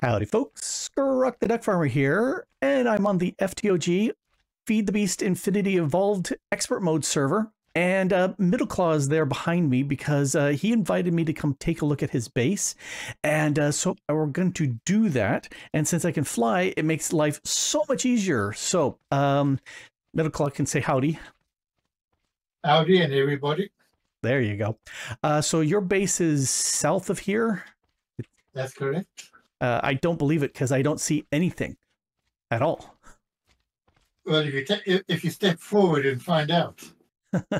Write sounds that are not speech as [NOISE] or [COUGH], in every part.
Howdy, folks. Grok the Duck Farmer here, and I'm on the FTOG Feed the Beast Infinity Evolved Expert Mode server. And uh, Middleclaw is there behind me because uh, he invited me to come take a look at his base. And uh, so we're going to do that. And since I can fly, it makes life so much easier. So um, Middleclaw can say howdy. Howdy, and everybody. There you go. Uh, so your base is south of here? That's correct. Uh, I don't believe it because I don't see anything at all. Well, if you ta- if you step forward and find out. [LAUGHS]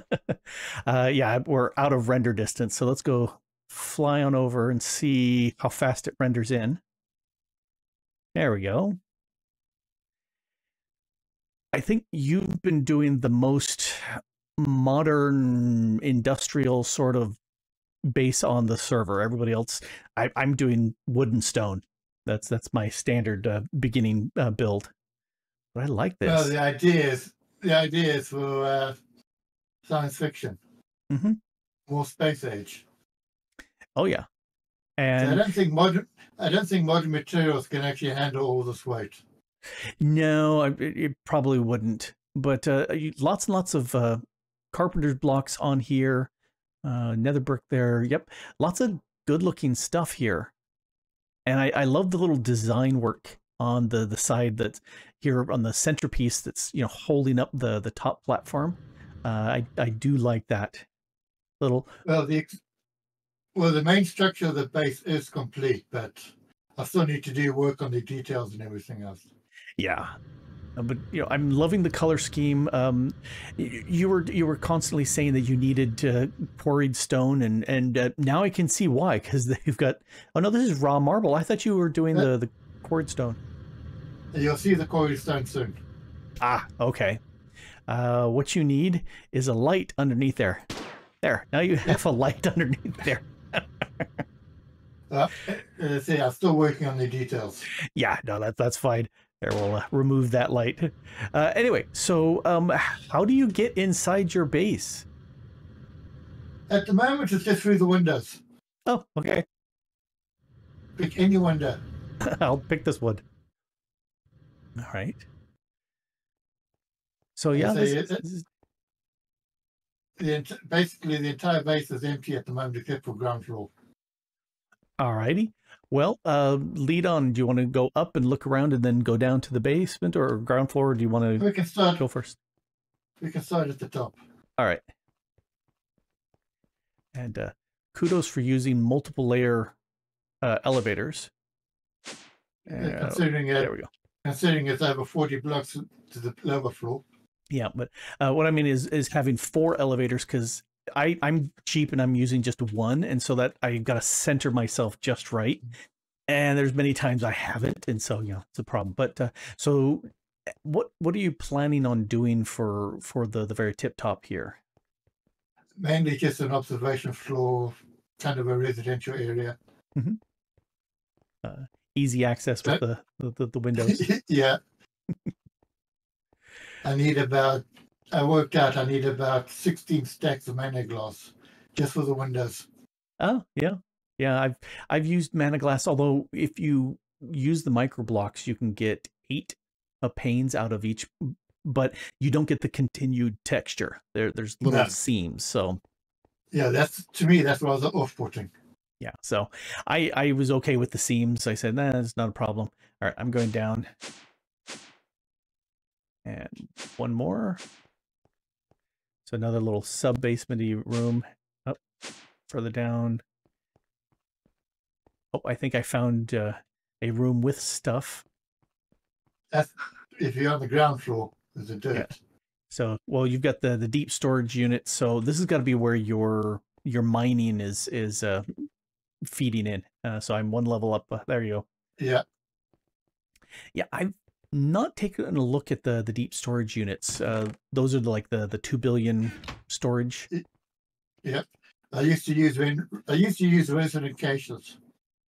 uh, yeah, we're out of render distance, so let's go fly on over and see how fast it renders in. There we go. I think you've been doing the most modern industrial sort of base on the server. Everybody else, I, am doing wood and stone. That's that's my standard uh, beginning uh, build. But I like this. Well, the idea is the idea is for uh, science fiction, mm-hmm. more space age. Oh yeah, and so I don't think modern I don't think modern materials can actually handle all this weight. No, it, it probably wouldn't. But uh, lots and lots of uh, carpenter's blocks on here, uh, nether brick there. Yep, lots of good looking stuff here. And I, I love the little design work on the the side that's here on the centerpiece that's you know holding up the the top platform. Uh, I I do like that little. Well, the well the main structure of the base is complete, but I still need to do work on the details and everything else. Yeah, but you know i'm loving the color scheme. Um, you were you were constantly saying that you needed uh, quarried stone and and uh, now i can see why because [LAUGHS] they've got oh no this is raw marble. I thought you were doing the the quarried stone. You'll see the quarried stone soon. Ah okay. Uh, what you need is a light underneath there. There now you [LAUGHS] have a light underneath there. [LAUGHS] Uh, uh, see i'm still working on the details. Yeah no that, that's fine there, we'll uh, remove that light. [LAUGHS] Uh, anyway, so um, how do you get inside your base? At the moment, it's just through the windows. Oh, okay. Pick any window. [LAUGHS] I'll pick this one. All right. So yeah, this, it, this is... the, basically the entire base is empty at the moment except for ground floor. All righty. Well, uh, lead on. Do you want to go up and look around and then go down to the basement or ground floor? Or do you want to we can start, go first? We can start at the top. All right. And uh, kudos for using multiple layer uh, elevators. Uh, considering it, there we go. Considering it's over 40 blocks to the lower floor. Yeah, but uh, what I mean is is having four elevators because I I'm cheap and I'm using just one, and so that I've got to center myself just right. And there's many times I haven't, and so yeah, it's a problem. But uh, so, eh, what what are you planning on doing for for the the very tip top here? Mainly just an observation floor, kind of a residential area. Mm-hmm. Uh, easy access with the, the the windows. [LAUGHS] yeah. [LAUGHS] I need about I worked out I need about 16 stacks of mana glass just for the windows. Oh, yeah. Yeah, I've I've used mana glass, although if you use the micro blocks, you can get eight of panes out of each, but you don't get the continued texture. There there's little no. seams. So Yeah, that's to me that's what I was off putting. Yeah, so I I was okay with the seams. I said, nah, that's not a problem. All right, I'm going down. And one more. So another little sub basementy room up further down. Oh, I think I found uh, a room with stuff. That's if you're on the ground floor, there's a dirt. Yeah. So, well, you've got the the deep storage unit. So this has got to be where your your mining is is uh, feeding in. Uh, so I'm one level up. Uh, there you go. Yeah. Yeah, I've not taking a look at the the deep storage units. Uh, those are the, like the the two billion storage. Yep, I used to use when I used to use resident caches.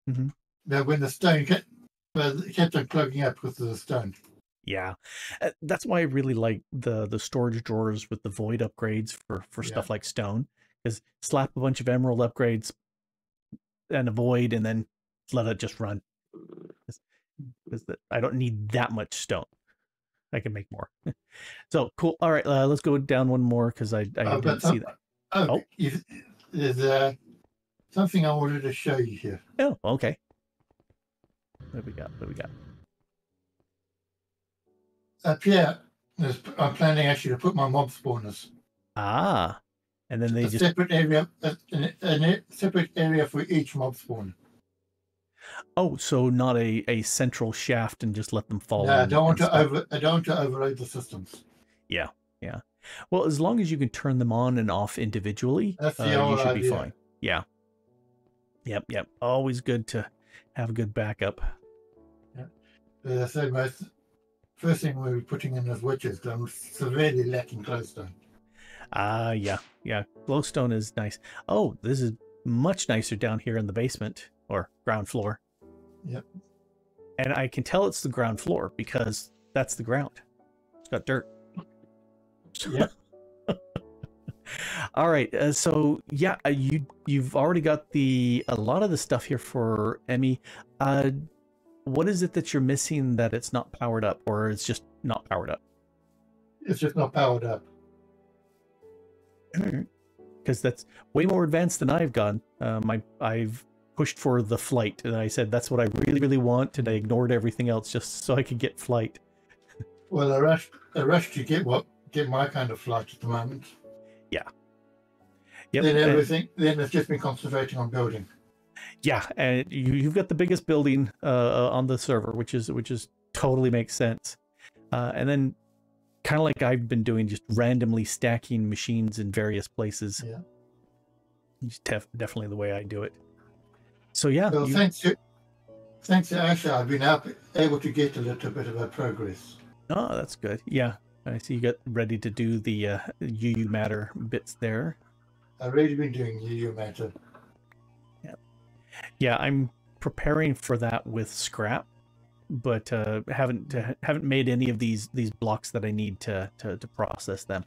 Mm-hmm. Now when the stone kept, uh, kept on clogging up because of the stone. Yeah, uh, that's why I really like the the storage drawers with the void upgrades for for yeah. stuff like stone. Is slap a bunch of emerald upgrades and a void, and then let it just run. Is that I don't need that much stone. I can make more. [LAUGHS] so cool. All right, uh, let's go down one more because I, I Uh, didn't but, see uh, that. Oh, Oh. you- there's uh, something I wanted to show you here. Oh, okay. What do we got? What do we got? Up here, there's, I'm planning actually to put my mob spawners. Ah, and then they a just separate area, a, a, a separate area for each mob spawn. Oh, so not a a central shaft and just let them fall. No, I don't want to over. I don't want to overload the systems. Yeah, yeah. Well, as long as you can turn them on and off individually, uh, you should be fine. Yeah. Yep, yep. Always good to have a good backup. Yeah. As I said, most first thing we were putting in is witches. I'm severely lacking glowstone. Ah, yeah, yeah. Glowstone is nice. Oh, this is much nicer down here in the basement or ground floor. Yep. And I can tell it's the ground floor because that's the ground. It's got dirt. Yep. [LAUGHS] All right. Uh, so yeah, uh, you you've already got the a lot of the stuff here for Emmy. Uh, what is it that you're missing that it's not powered up, or it's just not powered up? It's just not powered up. [CLEARS THROAT] because that's way more advanced than I've gone. Um, I I've pushed for the flight, and I said that's what I really really want, and I ignored everything else just [LAUGHS] so I could get flight. Well, I rushed. I rushed to get what get my kind of flight at the moment. Yeah. Yep. Then and- everything. Then it's just been concentrating on building. yeah, and you you've got the biggest building uh, on the server, which is which is totally makes sense. Uh, and then, kind of like I've been doing, just randomly stacking machines in various places. Yeah. Def- definitely the way I do it. So yeah, Well, you- thanks to thanks to Asha, I've been up, able to get a little bit of a progress. Oh, that's good. Yeah. I see you got ready to do the uh, UU matter bits there. I've already been doing UU matter. Yeah, yeah, I'm preparing for that with scrap, but uh, haven't uh, haven't made any of these these blocks that I need to to, to process them.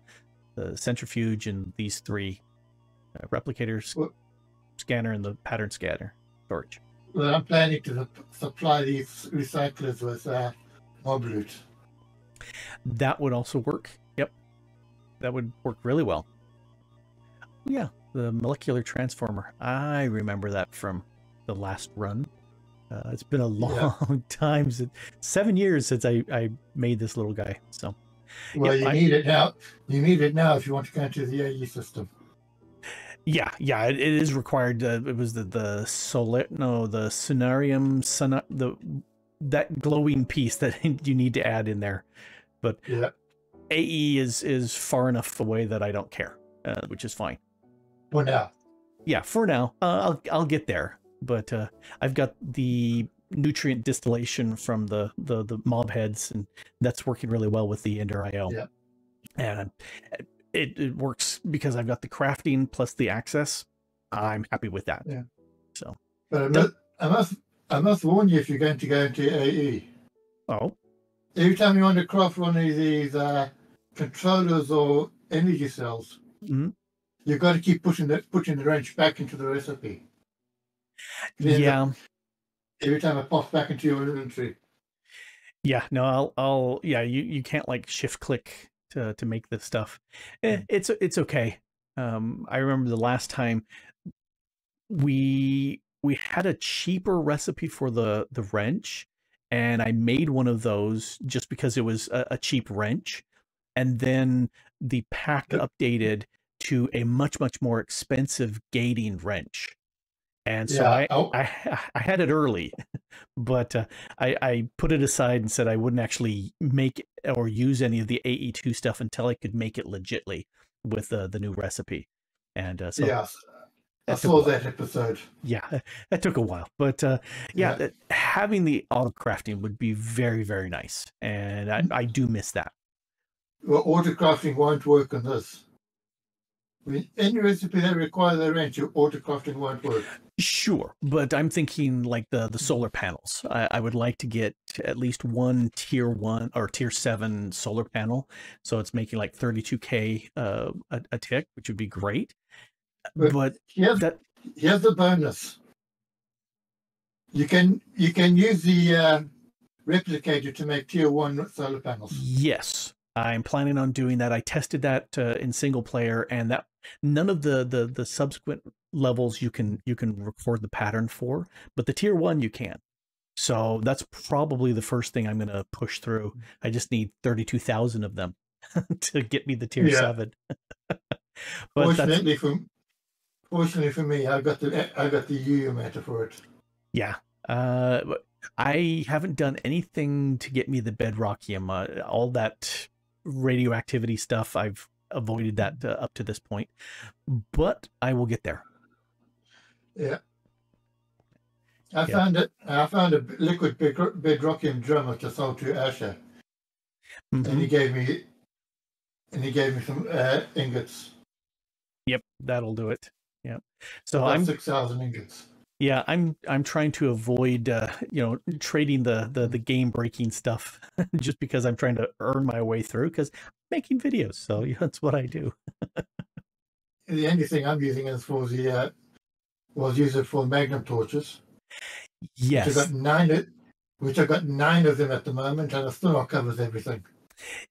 The centrifuge and these three uh, replicators, Well- scanner, and the pattern scanner storage. Well, I'm planning to supply these recyclers with uh, mob loot. That would also work. Yep, that would work really well. Yeah, the molecular transformer. I remember that from the last run. Uh, it's been a Yeah. long [LAUGHS] time since seven years since I, I made this little guy. So Well, Yeah, you I- need it now. You need it now if you want to go into the AE system. Yeah, yeah, it, it is required. Uh, it was the the solar no the sunnarium sun the that glowing piece that [LAUGHS] you need to add in there. Yeah. AE is is far enough away that I don't care, uh, which is fine. For now. yeah for now uh, i'll i'll get there but uh i've got the nutrient distillation from the the the mob heads and that's working really well with the ender io Yeah. and it, it works because i've got the crafting plus the access i'm happy with that Yeah. so But I must, I must, I must warn you if you're going to go into AE. oh Every time you want to craft one of these uh, controllers or energy cells, Mhm. you've got to keep pushing the pushing the wrench back into the recipe. Yeah Every time it pops back into your inventory. yeah no i'll i'll yeah you you can't like shift click to to make this stuff. Eh, Mm. it's it's okay. Um i remember the last time we we had a cheaper recipe for the the wrench and i made one of those just because it was a, a cheap wrench and then the pack updated to a much much more expensive gating wrench and so Yeah, I, oh. I [LAUGHS] i had it early but uh, I, I put it aside and said I wouldn't actually make or use any of the AE2 stuff until I could make it legitly with uh, the new recipe. And uh, so, yeah, yes, I saw that episode. Yeah, [LAUGHS] that took a while. But uh, yeah, Yeah. having the auto crafting would be very, very nice. And I, I do miss that. Well, autocrafting won't work on this. Mean, any recipe that requires a wrench, your autocrafting won't work. Sure, but I'm thinking like the the solar panels. I, I would like to get at least one tier one or tier seven solar panel, so it's making like 32k uh, a, a tick, which would be great. But- But Here's, that here's the bonus. You can you can use the uh, replicated to make tier one solar panels. Yes, I'm planning on doing that. I tested that uh, in single player, and that none of the the the subsequent levels you can you can record the pattern for, but the tier one you can. So that's probably the first thing I'm going to push through. I just need thirty two thousand of them [LAUGHS] to get me the tier Yeah. seven. [LAUGHS] Fortunately for fortunately for me, I got the I got the UU matter for it. yeah. Uh, I haven't done anything to get me the bedrockium. Uh, all that radioactivity stuff, I've avoided that uh, up to this point, but I will get there. Yeah. I Yeah. found it. I found a liquid bedro- bedrockium drummer to sell to Asher, and Mhm. he gave me, and he gave me some uh, ingots. Yep, that'll do it. Yep. So about I'm six thousand ingots. Yeah, I'm I'm trying to avoid uh, you know trading the the the game breaking stuff [LAUGHS] just because I'm trying to earn my way through because making videos. So [LAUGHS] yeah, that's what I do. The only thing I'm using is for the uh, was use it for magnum torches. Which I Yes. got nine. o- Which I got nine of them at the moment, and it still not covers everything.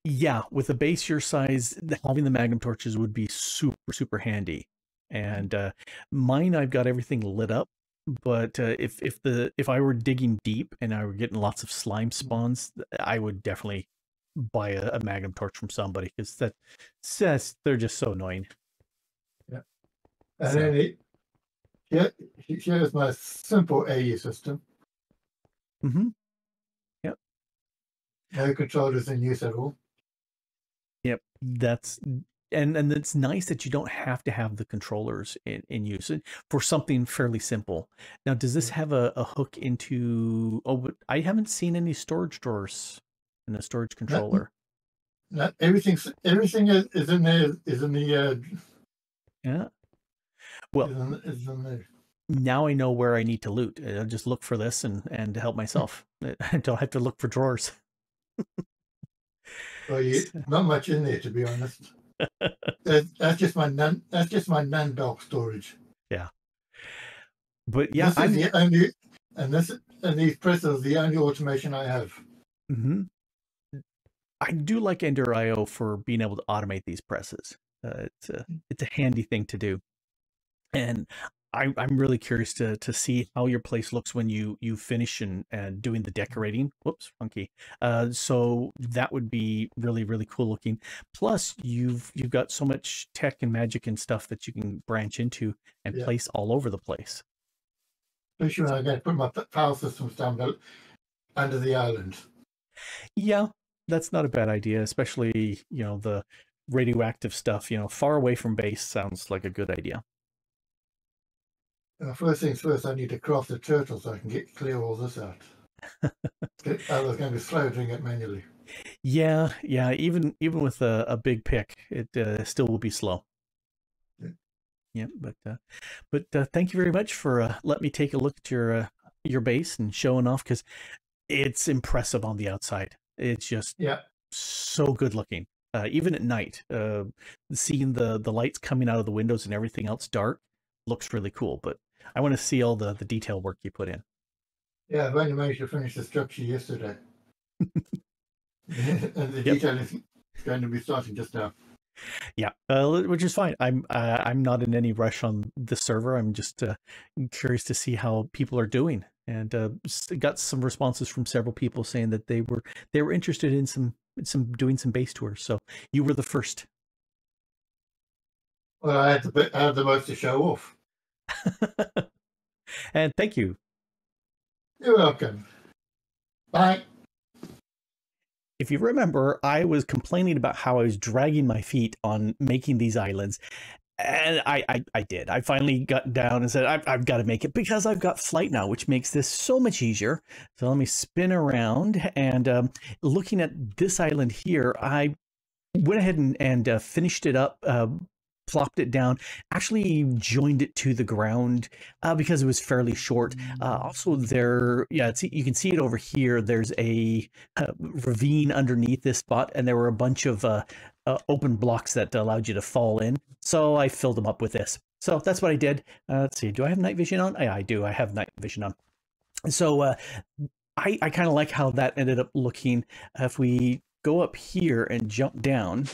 Yeah, with a base your size, having the magnum torches would be super super handy. And uh, mine, I've got everything lit up. But uh, if if the if I were digging deep and I were getting lots of slime spawns, I would definitely buy a, a magnum torch from somebody because that says they're just so annoying. Yeah, and So- then it, here, here's my simple AE system. Mm-hmm. Yeah. No controllers in use at all. Yep, that's and and it's nice that you don't have to have the controllers in, in use uh, for something fairly simple. Now, does this Mm. have a, a hook into? Oh, but I haven't seen any storage drawers in a storage controller. Not everything's everything is, is in there. Is in the uh, Yeah. Well, is in, is in there. now I know where I need to loot. I'll just look for this and and help [LAUGHS] myself. [LAUGHS] I don't have to look for drawers. Well, you, [LAUGHS] not much in there to be honest. That, that's just my non. That's just my non-bulk storage. Yeah. But yeah, this I'm. is the only, and this and these presses are the only automation I have. Mhm. I do like Ender IO for being able to automate these presses. Uh, it's a it's a handy thing to do, and I, I'm really curious to to see how your place looks when you you finish and and doing the decorating. Whoops, funky. Uh, so that would be really really cool looking. Plus, you've you've got so much tech and magic and stuff that you can branch into and Yeah. place all over the place. Especially when I'm going to put my power systems down under the island. Yeah, that's not a bad idea, especially, you know, the radioactive stuff, you know, far away from base sounds like a good idea. Uh, first things first, I need to craft a turtle so I can get clear all this out. [LAUGHS] I was going to be slow doing it manually. Yeah, yeah, even even with a, a big pick, it uh, still will be slow. Yeah. Yeah, but uh, but uh, thank you very much for uh, letting me take a look at your uh, your base and showing off because it's impressive on the outside. It's just Yeah, so good looking. Uh, even at night, uh, seeing the the lights coming out of the windows and everything else dark looks really cool. But I want to see all the the detail work you put in. yeah. I've only managed to finish the structure yesterday, [LAUGHS] [LAUGHS] and the Yep. detail is going to be starting just now. Yeah, uh, which is fine. I'm uh, I'm not in any rush on the server. I'm just uh, curious to see how people are doing, and uh, got some responses from several people saying that they were they were interested in some some doing some base tours. So you were the first. Well, I had the I had the most to show off. [LAUGHS] and thank you. You're welcome. Bye. if you remember, I was complaining about how I was dragging my feet on making these islands. And I, I, I did. I finally got down and said, I've, I've got to make it because I've got flight now, which makes this so much easier. So let me spin around. And um, looking at this island here, I went ahead and, and uh, finished it up, uh, plopped it down, actually joined it to the ground uh, because it was fairly short. Uh, also, there, yeah, it's, you can see it over here. There's a uh, ravine underneath this spot, and there were a bunch of uh, uh, open blocks that allowed you to fall in. So I filled them up with this. So that's what I did. Uh, let's see. Do I have night vision on? I, I do. I have night vision on. So uh, I, I kind of like how that ended up looking. If we go up here and jump down,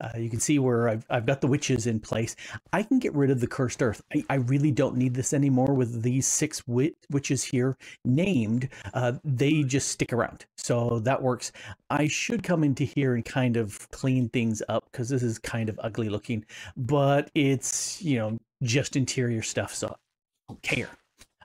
uh, you can see where I've, I've got the witches in place. I can get rid of the cursed earth. I, I really don't need this anymore with these six wit- witches here named. Uh, they just stick around. So that works. I should come into here and kind of clean things up because this is kind of ugly looking, but it's, you know, just interior stuff. So I don't care.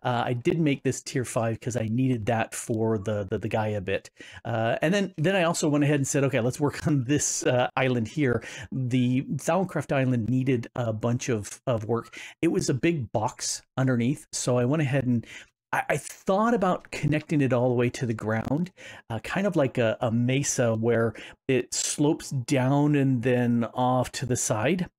Uh, I did make this tier five because I needed that for the the, the Gaia bit, uh, and then then I also went ahead and said, okay, let's work [LAUGHS] on this uh, island here. The Thaumcraft Island needed a bunch of of work. It was a big box underneath, so I went ahead and I, I thought about connecting it all the way to the ground, uh, kind of like a, a mesa where it slopes down and then off to the side.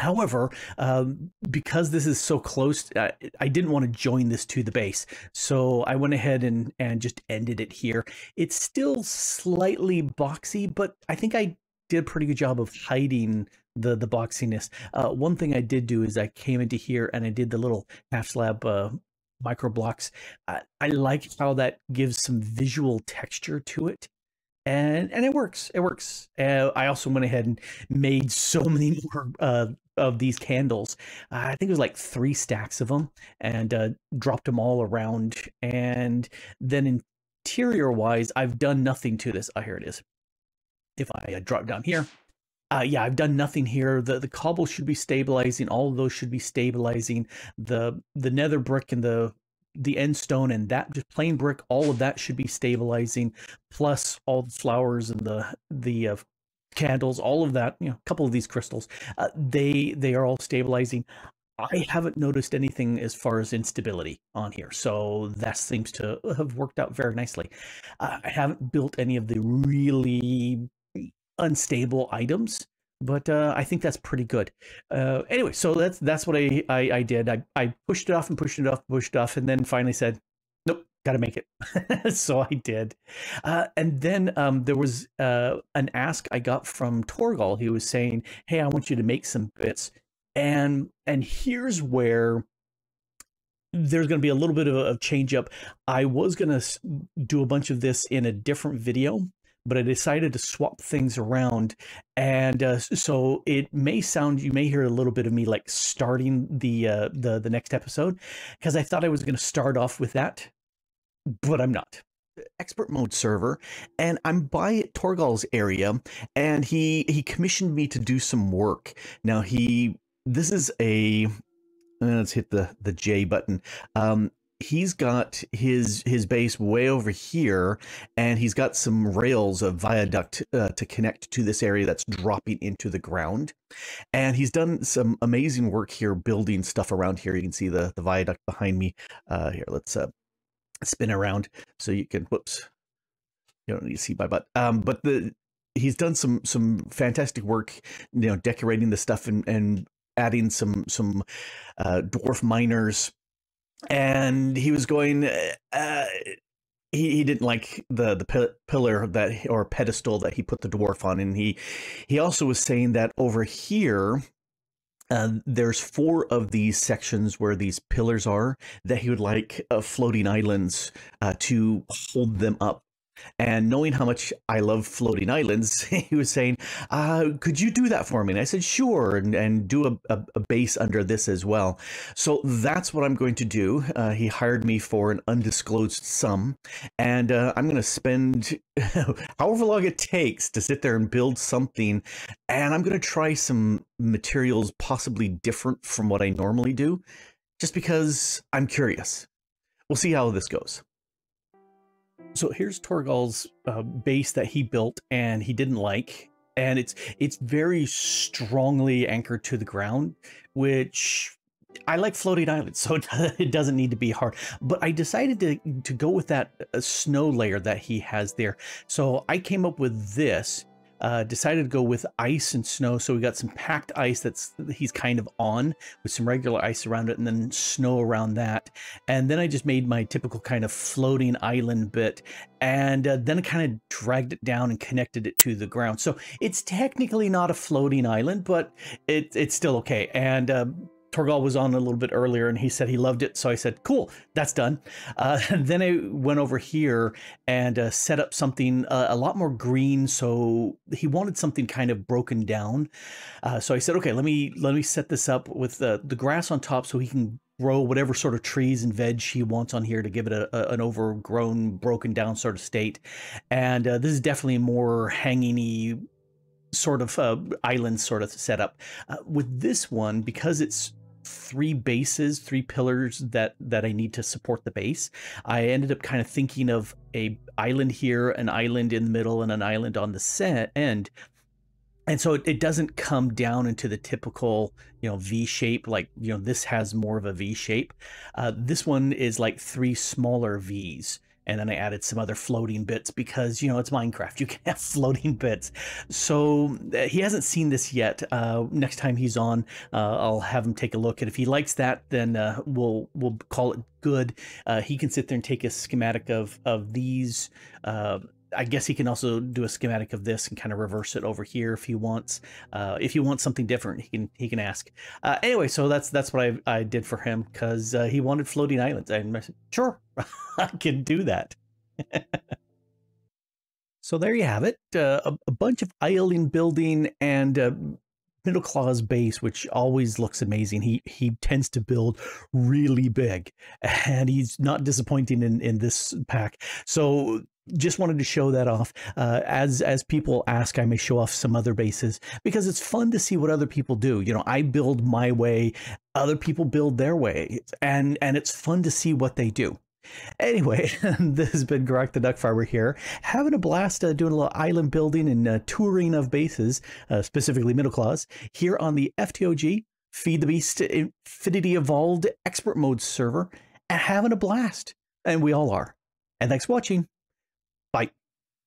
However, um, because this is so close, I, I didn't want to join this to the base. So I went ahead and, and just ended it here. It's still slightly boxy, but I think I did a pretty good job of hiding the, the boxiness. Uh, one thing I did do is I came into here and I did the little half slab uh, micro blocks. I, I like how that gives some visual texture to it and and it works. It works. Uh, I also went ahead and made so many [LAUGHS] more uh, of these candles. Uh, I think it was like three stacks of them, and uh, dropped them all around. And then interior wise, I've done nothing to this. Oh, here it is. If I uh, drop down here, uh, yeah, I've done nothing here. The the cobble should be stabilizing. All of those should be stabilizing. The the nether brick and the the end stone and that just plain brick, all of that should be stabilizing. Plus all the flowers and the the uh, candles, all of that, you know, a couple of these crystals, uh, they they are all stabilizing. I haven't noticed anything as far as instability on here, so that seems to have worked out very nicely. Uh, I haven't built any of the really unstable items, but uh, I think that's pretty good. Uh, anyway, so that's that's what I, I, I did. I I pushed it off and pushed it off, pushed it off, and then finally said, got to make it. [LAUGHS] so I did. Uh, and then um, there was uh, an ask I got from Thorgal. He was saying, "Hey, I want you to make some bits." And and here's where there's going to be a little bit of a change up. I was going to do a bunch of this in a different video, but I decided to swap things around. And uh, so it may sound, you may hear a little bit of me like starting the uh, the the next episode because I thought I was going to start off with that but I'm not expert mode server and I'm by Thorgal's area and he he commissioned me to do some work. Now he this is a uh, let's hit the the J button. Um he's got his his base way over here and he's got some rails of viaduct uh, to connect to this area that's dropping into the ground and he's done some amazing work here building stuff around here you can see the the viaduct behind me uh here let's uh spin around so you can whoops you don't need to see my butt. Um but the he's done some some fantastic work you know decorating the stuff and and adding some some uh dwarf miners. And he was going uh he, he didn't like the the pillar that or pedestal that he put the dwarf on. And he he also was saying that over here uh, there's four of these sections where these pillars are that he would like uh, floating islands uh, to hold them up and knowing how much I love floating islands, [LAUGHS] he was saying, uh, could you do that for me? And I said, sure, and, and do a, a, a base under this as well. So that's what I'm going to do. Uh, he hired me for an undisclosed sum, and uh, I'm going to spend [LAUGHS] however long it takes to sit there and build something. And I'm going to try some materials possibly different from what I normally do, just because I'm curious. We'll see how this goes. So here's Thorgal's uh, base that he built and he didn't like, and it's it's very strongly anchored to the ground, which I like floating islands, [LAUGHS] so it doesn't need to be hard. But I decided to to go with that uh, snow layer that he has there. So I came up with this uh, decided to go with ice and snow. So we got some packed ice that's he's kind of on with some regular ice around it and then snow around that. And then I just made my typical kind of floating island bit and uh, then kind of dragged it down and connected it to the ground. So it's technically not a floating island, but it, it's still okay. And uh, Thorgal was on a little bit earlier and he said he loved it. So I said, cool, that's done. Uh, [LAUGHS] then I went over here and uh, set up something uh, a lot more green. So he wanted something kind of broken down. Uh, so I said, okay, let me let me set this up with the, the grass on top so he can grow whatever sort of trees and veg he wants on here to give it a, a an overgrown, broken down sort of state. And uh, this is definitely more hangingy sort of uh, island sort of setup. Uh, with this one, because it's three bases, three pillars that that I need to support the base. I ended up kind of thinking of a island here, an island in the middle, and an island on the set end. And so it, it doesn't come down into the typical, you know, V shape. Like you know, this has more of a V shape. Uh, this one is like three smaller Vs and then I added some other floating bits because you know it's Minecraft. You [LAUGHS] can have floating bits. So uh, he hasn't seen this yet. Uh, next time he's on, uh, I'll have him take a look, and if he likes that, then uh, we'll we'll call it good. Uh, he can sit there and take a schematic of of these uh, I guess he can also do a schematic of this and kind of reverse it over here if he wants. Uh, if you want something different, he can he can ask. Uh, anyway, so that's that's what I, I did for him because uh, he wanted floating islands, and I said, sure, [LAUGHS] I can do that. [LAUGHS] so there you have it, uh, a, a, bunch of island building and uh, Middleclaw's base, which always looks amazing. He he tends to build really big, and he's not disappointing in in this pack. So just wanted to show that off. Uh, as as people ask, I may show off some other bases because it's fun to see what other people do. You know, I build my way, other people build their way, and and it's fun to see what they do. Anyway, [LAUGHS] this has been Grok the Duck Farmer here, having a blast uh, doing a little island building and uh, touring of bases, uh, specifically Middleclaw's, here on the FTOG Feed the Beast Infinity Evolved Expert Mode server, and having a blast. And we all are. And thanks for watching. Bye.